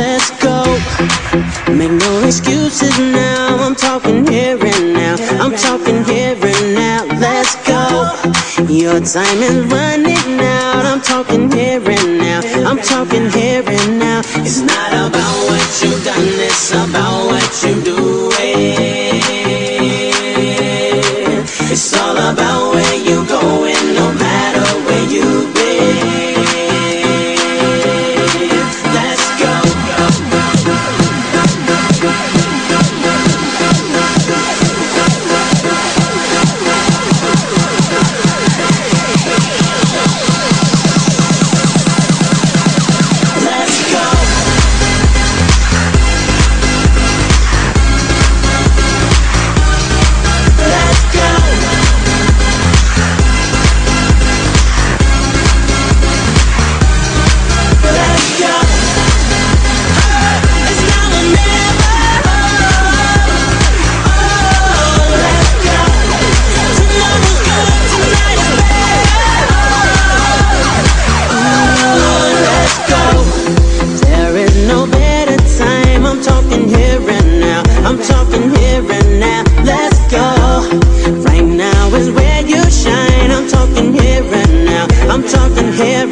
Let's go. Make no excuses now. I'm talking here and now. I'm talking here and now. Let's go. Your time is running out. I'm talking here and now. I'm talking here and now. It's not about what you've done, it's about what you do. It's all about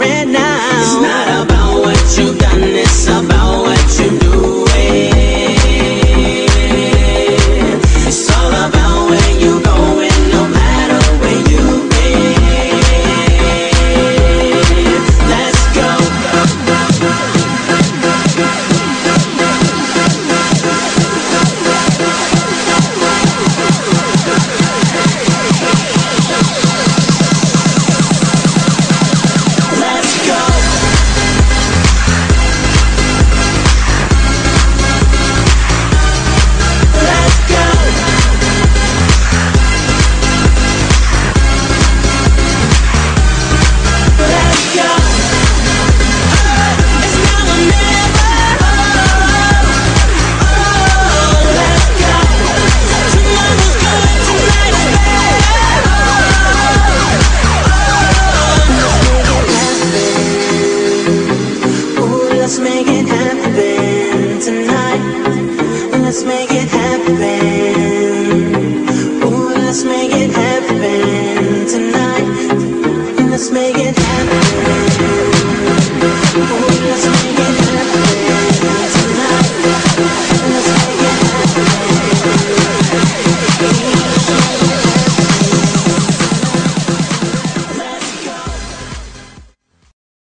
and now Let's make it happen tonight. Let's make it happen. Ooh, let's make it happen tonight. Let's make it happen. Ooh.